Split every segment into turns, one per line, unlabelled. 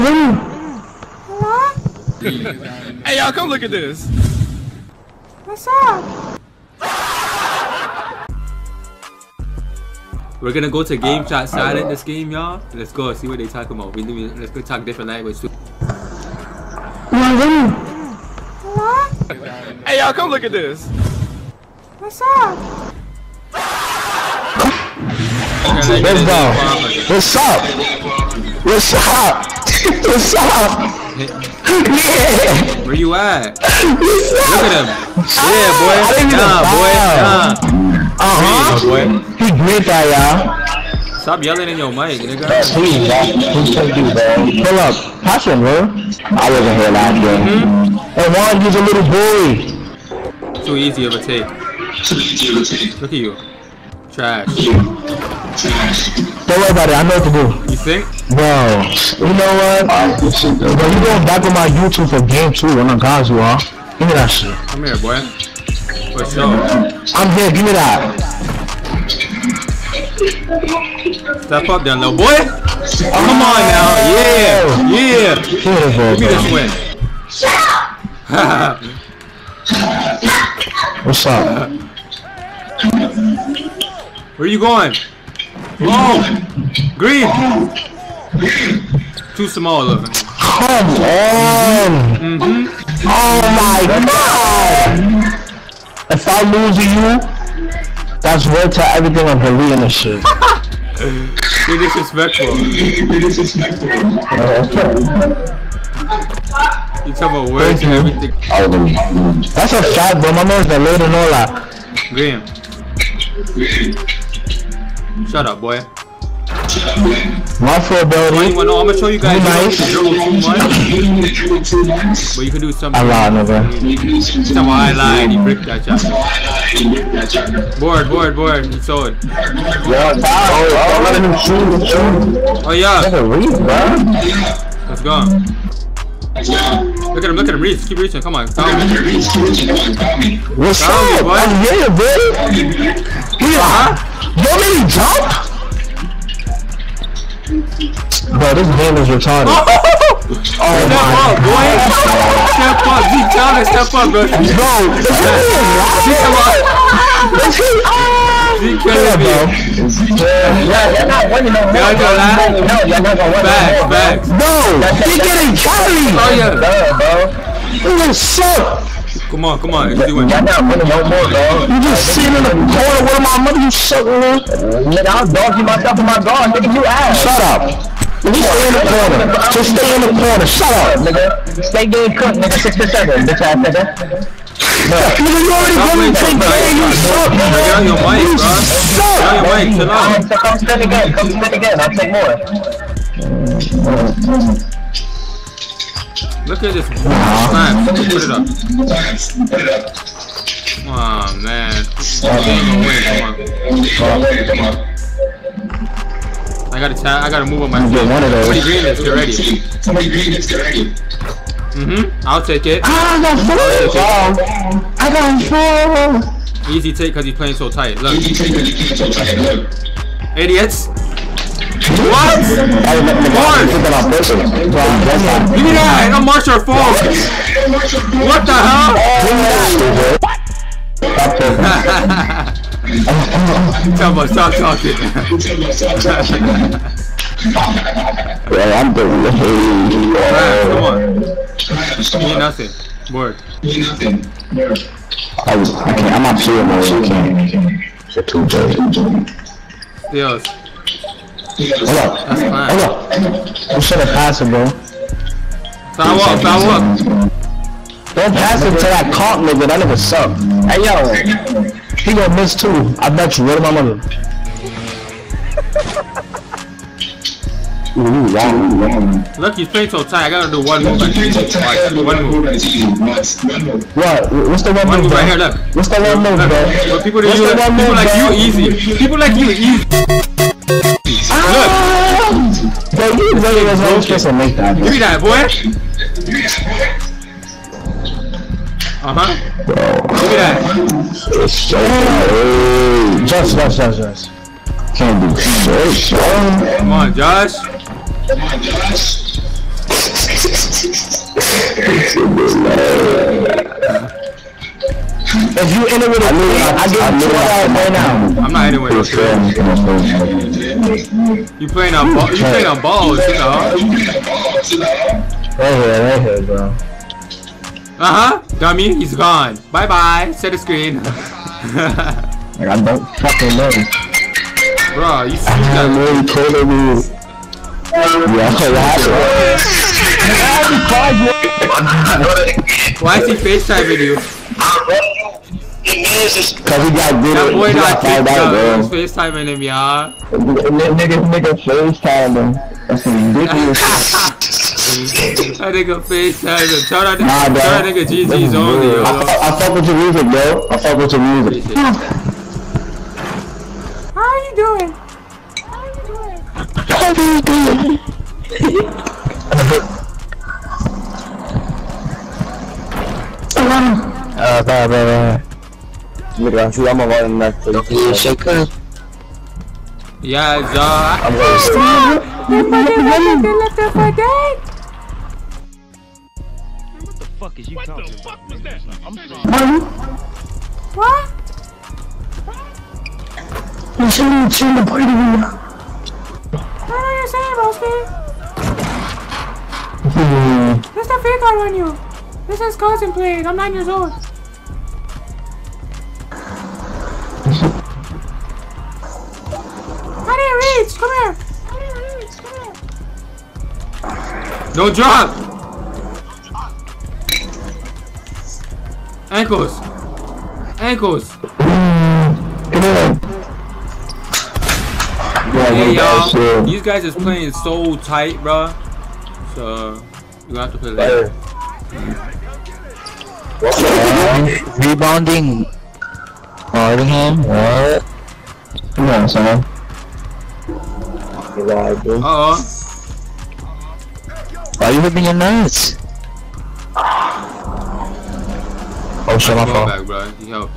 Hey, y'all, come look at this.
What's up?
We're gonna go to game chat uh, silent uh, this game, y'all. Let's go see what they talking about. We need, let's go talk different language too.
Hello?
Hey, y'all, come look at this.
What's up?
Let's go. What's up? What's up? What's up? Yeah.
Where you at? Look at him. Yeah, boy.
I didn't even
Nah, boy. Nah.
Uh-huh.
There go, boy.
He great that, y'all.
Stop yelling in your mic, nigga.
Please, bro. Who's gonna do, bro? Pull up. Pass him, bro. I wasn't here last game. Hey, Juan, he's a little boy.
Too easy of a take. Look at you. Trash.
Don't worry about it. I know what to do.
Think?
Bro, you know what? Bro, you going back on my YouTube for game two when I got you, huh? Give me that shit.
Come here, boy. For sure.
I'm here. Give me that.
Step up then, little boy. Come on now. Yeah. Yeah.
Beautiful,
Give me this win.
What's up?
Where you going? Oh, green. Too small of him.
Come on.
Mm-hmm.
Oh my god. If I lose to you, that's worth to everything I'm deleting this shit.
You're disrespectful. You talk about words and everything.
That's a fact, bro. My man's the late and all that.
Graham. Shut up, boy.
My fault, bro.
Well, no, I'm gonna show you guys. You don't need to
Nice.
dribble too much, but you can do something.
I lied, nigga.
That's why I lied. He bricked that shot. Board, board, board. He sold.
Yeah, oh, let him shoot, shoot.
Oh yeah.
Nigga, read, bro.
Let's go. Look at him, look at him. Reach. Keep reaching. Come on. Foul me.
What's
Foul me,
up?
boy.
I'm here, bro.
Huh?
You want me to jump? Bro, this game is retarded. Oh, oh
Step up, boy. Step up. Deep down and step up, bro.
Bro, is he
Come on.
Is he?
Deep
Yeah,
killing
bro.
me.
Yeah, you're not winning no more.
Y'all gonna lie?
No, you're not gonna win
Facts,
no more.
facts.
No, he getting carried.
Oh yeah.
Duh, bro.
You just suck.
Come on, come on. He's doing
Y'all not winning no more, bro.
You just sitting in the corner with my mother. You suck, man.
Nigga, I'll dog you myself in my guard. Nigga, you ass.
Shut up. You stay in the corner. Just stay in the corner. Shut up.
Nigga, stay game cook, nigga, six to seven, bitch ass nigga.
Nigga, you already
Stop
going
playing
to
so
take
bad.
care. You suck, man.
Get on your mic,
You
bro. Get on
suck.
your mic. Chill out.
Alright, so come spin again, come spin again, I'll take more.
Look at this. Snap. Put it up. Come on, man. Come on. I gotta tap. I gotta move on my
get
feet.
one of those.
Somebody green this. Get ready. Mm-hmm. I'll take it.
I got four. I got four.
Easy take because he's playing so tight. Look. Idiots. What? Marsh. Give me that. I'm Marsh your phone. What the hell? What? Tell me, stop talking.
Yeah, I'm
Right, come on. Need nothing. Word.
I, was, I can't. I'm not sure, man. I can't. Shit too big.
Deals.
Hold up.
That's fine.
Hold up. You should have passed it, bro.
Foul up, foul up.
Don't pass it to that caught nigga. That nigga suck. Hey, yo. He gonna miss too. I bet you. Where my mother? Ooh, you wrong, you wrong.
Look, he's playing so tight. I gotta do one move. Right, one move.
What? What's the one,
One
move,
move right here. Look.
What's the one move,
Look.
bro?
But people, to
What's
you,
the one
people
move,
like
bro?
you easy. People like you easy. Look.
Bro, you really was not supposed to make that,
Give
bro.
me that, boy. Uh huh. Give me that.
It's so hard. Just, just, just, just. Can't do shit, bro.
Come on, Josh.
If you enter with a three, I give you two dollars right now.
I'm not anywhere.
It's fair.
You playing on ball? You playing on balls, you know?
Right here, right here, bro.
Uh huh. Dummy, he's gone. Bye bye. Set the screen.
Like I don't fucking know.
Bro, you see that?
I'm really cold of. Yeah, what
Why is he FaceTiming you?
Cause we got good.
That boy
we
not
got find out,
TikTok.
bro.
FaceTiming him, y'all?
Nigga, nigga, FaceTime them. That's some ridiculous.
That nigga FaceTime him. Tell that,
Nah,
tell that nigga GG's only, yo.
I, I fuck with your music, bro. I fuck with your music.
How are you doing? How are you doing?
Uh, bro, bro, bro. You, I'm a run that thing. Yeah, shake up.
Yeah, Zah.
I'm gonna
They fucking they left her for dead.
fuck is you talking about? I'm sorry.
What?
You shouldn't chill the party with
What are you saying, broski? This the fake card on you. This is cousin playing. I'm nine years old.
Don't drop. Ankles. Ankles.
Come on.
Hey y'all, these guys is playing so tight, bruh. So you gonna have to play later.
Rebounding. Nottingham. What? Come on, son.
Uh oh.
Why are you whipping your nuts? Oh, shut my phone.
back, bruh. He helped.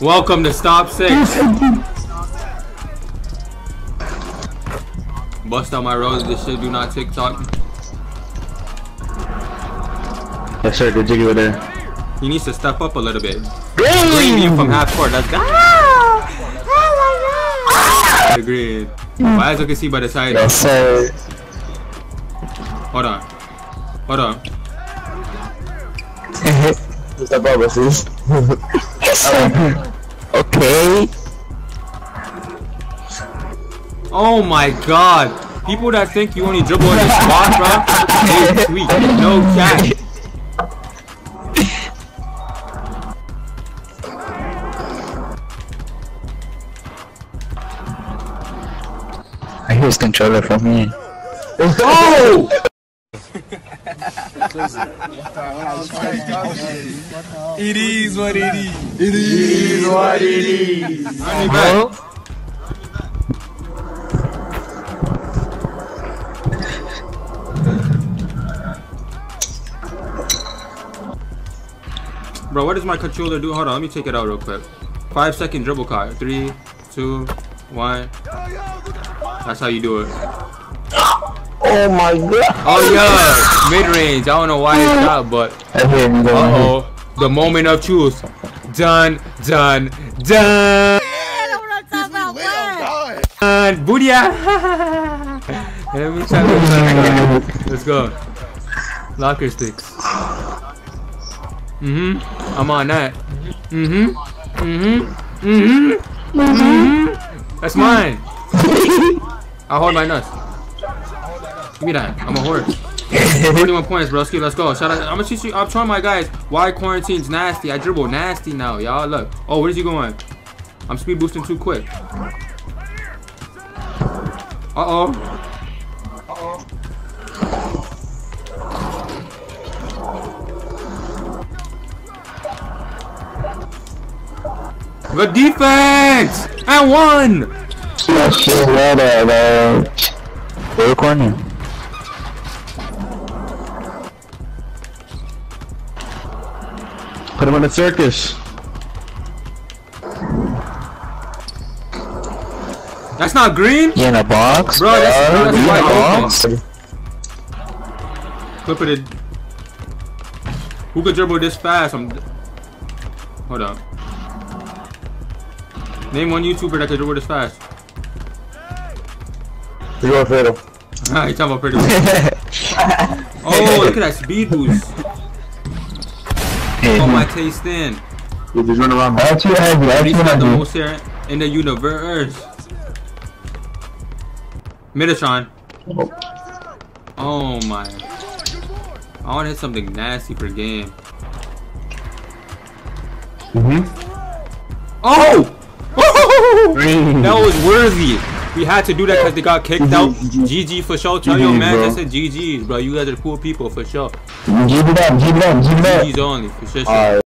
Welcome to Stop Six. Bust out my rose. This shit do not TikTok.
Yes, sir. Good jiggy with there.
He needs to step up a little bit. Green you from half court. Let's go.
Ah! Oh my god!
Agreed. My eyes I can see by the side.
Yes, sir.
Hold on. Hold on.
Step over, sis. okay.
Oh my god. People that think you only dribble in the spot, bro. They tweet. No cat.
His controller from here.
Oh!
It is what it is.
Run me back. Bro, what does my controller do? Hold on, let me take it out real quick. Five second dribble card. Three, two, one. That's how you do it.
Oh my god.
Oh yeah, mid range. I don't know why it's not, but
I hear him
uh
going.
oh, the moment of truth. Done, done, done. Done. Booyah! Let me try this. Let's go. Locker sticks. Mm-hmm. I'm on that. Mm-hmm. Mm-hmm. Mm-hmm. Mm-hmm. That's mine. I'll hold my nuts. Give me that. I'm a horse. 21 points, broski. Let's go. Shout out. I'm gonna teach you. I'm showing my guys why quarantine's nasty. I dribble nasty now, y'all. Look. Oh, where's he going? I'm speed boosting too quick. Uh oh. Good defense! And one!
That shit well there, man. Third corner.
Put him in a circus.
That's not green?
You in a box?
Bro, that's-
bro?
that's white
a box?
Clip it. Who could dribble this fast? I'm. Hold up. Name one YouTuber that could dribble this fast.
You go fiddle.
Ah, you talking about pretty much. Oh, look at that speed boost. Oh, my taste in.
You just run around. That's too heavy. That's
He's
too
got the most hair in the universe. Metatron. Oh my. I want to hit something nasty for game.
Mm-hmm.
Oh! Oh! That was worthy. We had to do that because they got kicked out. GG for sure. Tell your man
bro.
that said GG's, bro. You guys are cool people for sure.
Give it up. Give it up. Give it up.
GG's only for sure.